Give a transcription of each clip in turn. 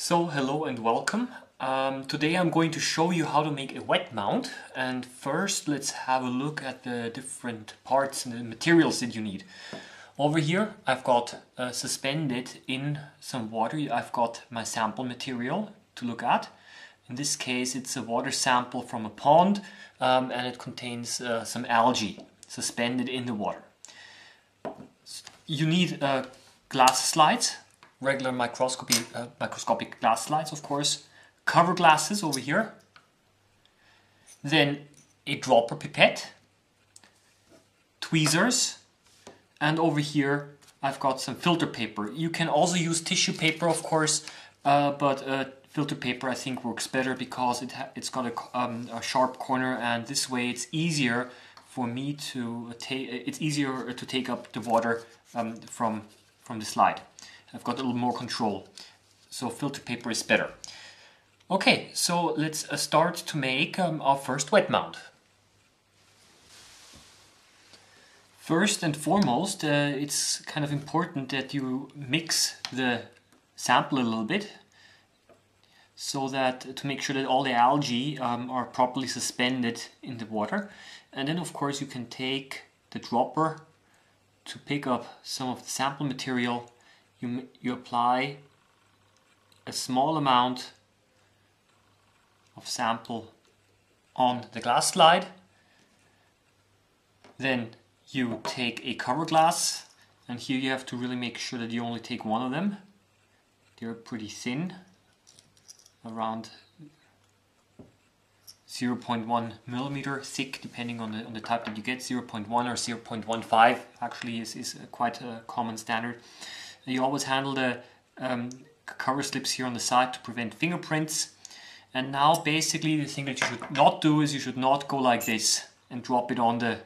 So hello and welcome. Um, today I'm going to show you how to make a wet mount and first let's have a look at the different parts and the materials that you need. Over here I've got uh, suspended in some water, I've got my sample material to look at. In this case it's a water sample from a pond um, and it contains uh, some algae suspended in the water. You need uh, glass slides regular microscopy, uh, microscopic glass slides, of course, cover glasses over here, then a dropper pipette, tweezers, and over here I've got some filter paper. You can also use tissue paper, of course, uh, but uh, filter paper I think works better because it it's got a, um, a, sharp corner and this way it's easier for me to take, it's easier to take up the water um, from, from the slide. I've got a little more control. So filter paper is better. Okay, so let's uh, start to make um, our first wet mount. First and foremost, uh, it's kind of important that you mix the sample a little bit so that to make sure that all the algae um, are properly suspended in the water. And then of course you can take the dropper to pick up some of the sample material you, you apply a small amount of sample on the glass slide. Then you take a cover glass and here you have to really make sure that you only take one of them. They're pretty thin, around 0.1 millimeter thick depending on the, on the type that you get. 0.1 or 0.15 actually is, is quite a common standard. You always handle the um, cover slips here on the side to prevent fingerprints. And now basically the thing that you should not do is you should not go like this and drop it on the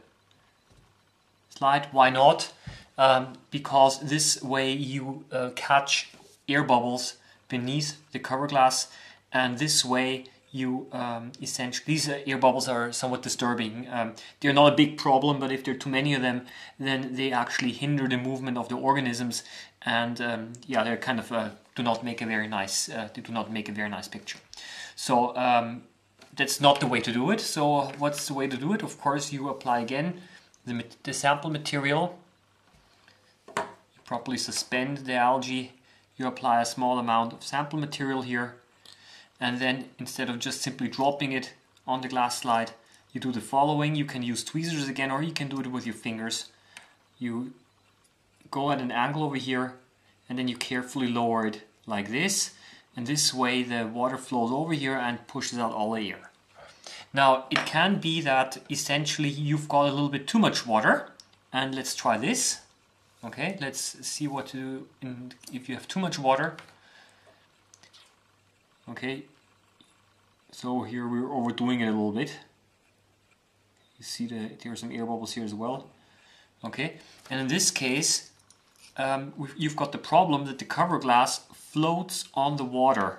slide. Why not? Um, because this way you uh, catch air bubbles beneath the cover glass and this way you um, essentially these uh, air bubbles are somewhat disturbing. Um, they're not a big problem, but if there are too many of them, then they actually hinder the movement of the organisms, and um, yeah, they kind of uh, do not make a very nice. Uh, they do not make a very nice picture. So um, that's not the way to do it. So what's the way to do it? Of course, you apply again the, the sample material. You properly suspend the algae. You apply a small amount of sample material here and then instead of just simply dropping it on the glass slide you do the following. You can use tweezers again or you can do it with your fingers. You go at an angle over here and then you carefully lower it like this. And this way the water flows over here and pushes out all the air. Now it can be that essentially you've got a little bit too much water. And let's try this. Okay let's see what to do in, if you have too much water. Okay so here we're overdoing it a little bit. You see that there are some air bubbles here as well. Okay and in this case um, you've got the problem that the cover glass floats on the water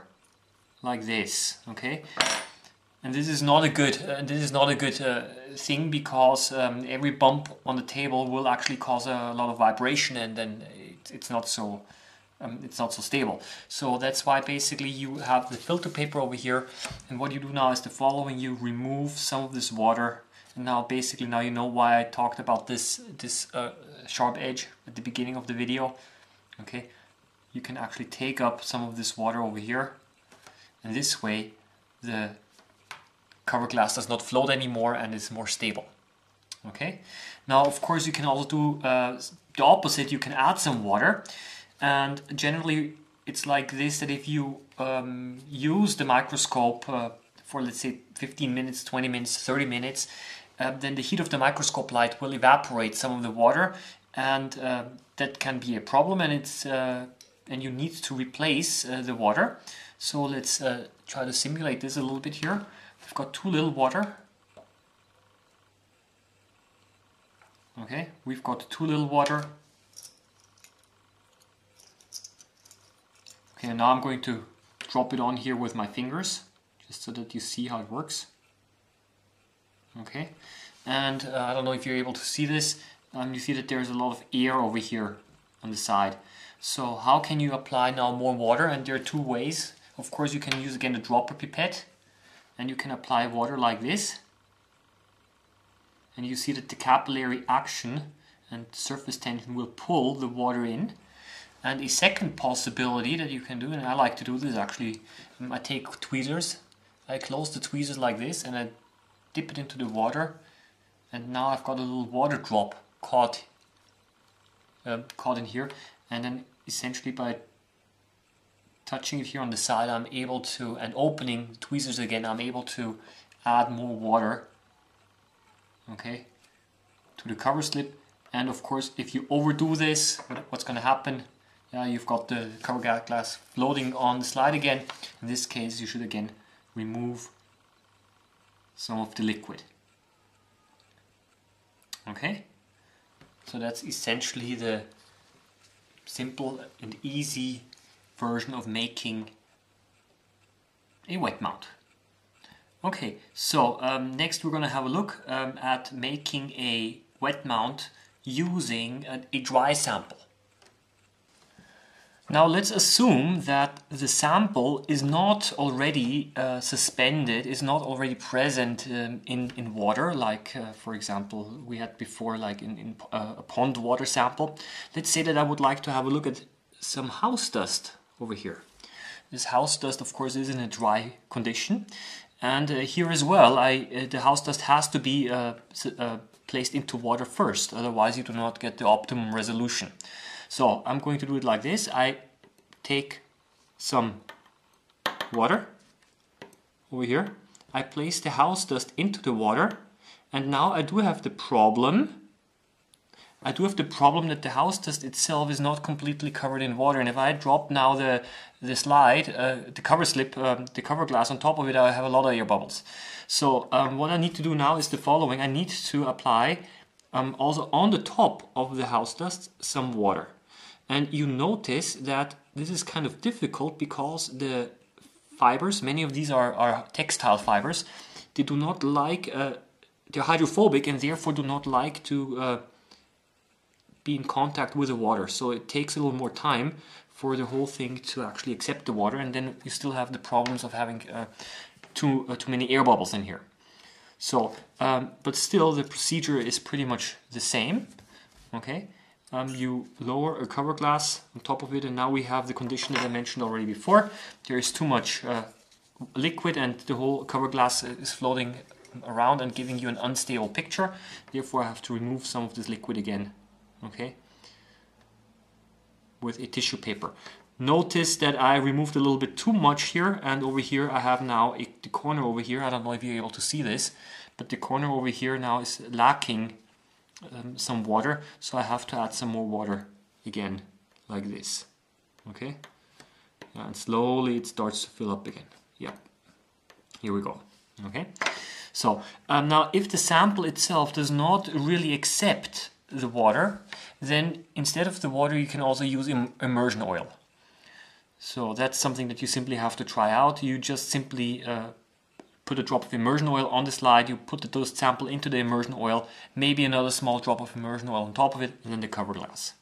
like this okay? And this is not a good uh, this is not a good uh, thing because um, every bump on the table will actually cause a lot of vibration and then it, it's not so um, it's not so stable. So that's why basically you have the filter paper over here and what you do now is the following, you remove some of this water and now basically now you know why I talked about this, this uh, sharp edge at the beginning of the video. Okay, you can actually take up some of this water over here and this way the cover glass does not float anymore and is more stable. Okay, now of course you can also do uh, the opposite, you can add some water and generally it's like this that if you um, use the microscope uh, for let's say 15 minutes 20 minutes 30 minutes uh, then the heat of the microscope light will evaporate some of the water and uh, that can be a problem and it's uh, and you need to replace uh, the water. So let's uh, try to simulate this a little bit here. We've got too little water. Okay we've got too little water Okay, now I'm going to drop it on here with my fingers, just so that you see how it works. Okay, and uh, I don't know if you're able to see this, um, you see that there's a lot of air over here on the side. So how can you apply now more water? And there are two ways. Of course, you can use again the dropper pipette and you can apply water like this. And you see that the capillary action and surface tension will pull the water in. And a second possibility that you can do, and I like to do this actually, um, I take tweezers, I close the tweezers like this and I dip it into the water. And now I've got a little water drop caught, uh, caught in here. And then essentially by touching it here on the side I'm able to, and opening tweezers again, I'm able to add more water okay to the cover slip. And of course if you overdo this what's going to happen yeah you've got the cover glass floating on the slide again in this case you should again remove some of the liquid okay so that's essentially the simple and easy version of making a wet mount. Okay, so um, next we're going to have a look um, at making a wet mount using a, a dry sample. Now let's assume that the sample is not already uh, suspended, is not already present um, in, in water, like uh, for example we had before like in, in uh, a pond water sample. Let's say that I would like to have a look at some house dust over here. This house dust of course is in a dry condition and uh, here as well I, uh, the house dust has to be uh, placed into water first otherwise you do not get the optimum resolution. So I'm going to do it like this. I take some water over here. I place the house dust into the water and now I do have the problem I do have the problem that the house dust itself is not completely covered in water and if I drop now the the slide, uh, the cover slip, um, the cover glass on top of it I have a lot of air bubbles. So um, what I need to do now is the following. I need to apply um, also on the top of the house dust some water. And you notice that this is kind of difficult because the fibers, many of these are, are textile fibers, they do not like, uh, they're hydrophobic and therefore do not like to uh, be in contact with the water. So it takes a little more time for the whole thing to actually accept the water and then you still have the problems of having uh, too, uh, too many air bubbles in here. So, um, but still the procedure is pretty much the same, okay? Um, you lower a cover glass on top of it and now we have the condition that I mentioned already before. There is too much uh, liquid and the whole cover glass is floating around and giving you an unstable picture. Therefore I have to remove some of this liquid again, okay, with a tissue paper. Notice that I removed a little bit too much here and over here I have now a, the corner over here, I don't know if you're able to see this, but the corner over here now is lacking um, some water so I have to add some more water again like this. Okay? And slowly it starts to fill up again. Yeah here we go. Okay? So um, now if the sample itself does not really accept the water then instead of the water you can also use Im immersion oil. So that's something that you simply have to try out. You just simply uh, put a drop of immersion oil on the slide, you put the dust sample into the immersion oil, maybe another small drop of immersion oil on top of it, and then the cover glass.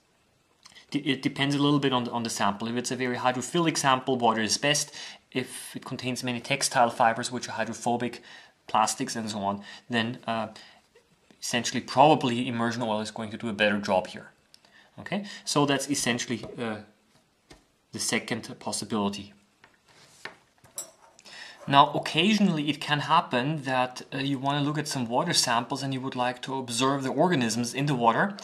It depends a little bit on the, on the sample. If it's a very hydrophilic sample, water is best. If it contains many textile fibers, which are hydrophobic, plastics and so on, then uh, essentially probably immersion oil is going to do a better job here. Okay, so that's essentially uh, the second possibility. Now, occasionally it can happen that uh, you want to look at some water samples and you would like to observe the organisms in the water,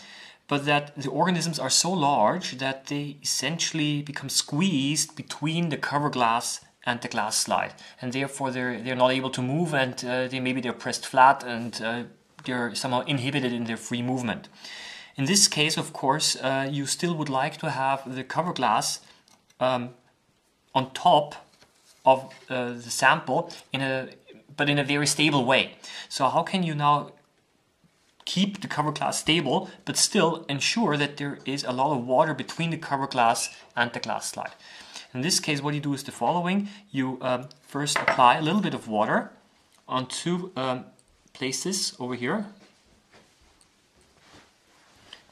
but that the organisms are so large that they essentially become squeezed between the cover glass and the glass slide, and therefore they're they're not able to move, and uh, they maybe they're pressed flat and uh, they're somehow inhibited in their free movement. In this case, of course, uh, you still would like to have the cover glass um, on top of uh, the sample in a but in a very stable way. So how can you now keep the cover glass stable but still ensure that there is a lot of water between the cover glass and the glass slide? In this case what you do is the following. You um, first apply a little bit of water on two um, places over here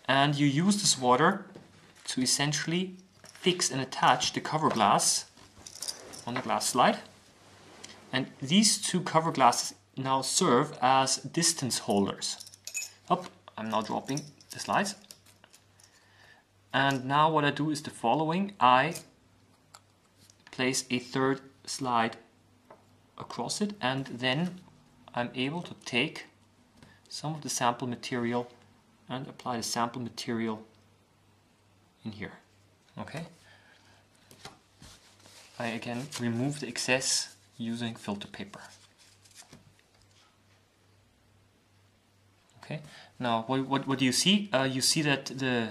and you use this water to essentially fix and attach the cover glass on the glass slide. And these two cover glasses now serve as distance holders. Up, I'm now dropping the slides. And now what I do is the following. I place a third slide across it and then I'm able to take some of the sample material and apply the sample material in here. Okay. I again remove the excess using filter paper. Okay. Now, what, what, what do you see? Uh, you see that the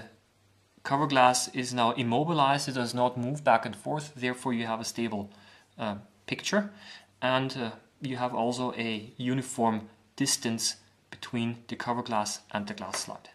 cover glass is now immobilized. It does not move back and forth. Therefore, you have a stable uh, picture. And uh, you have also a uniform distance between the cover glass and the glass slide.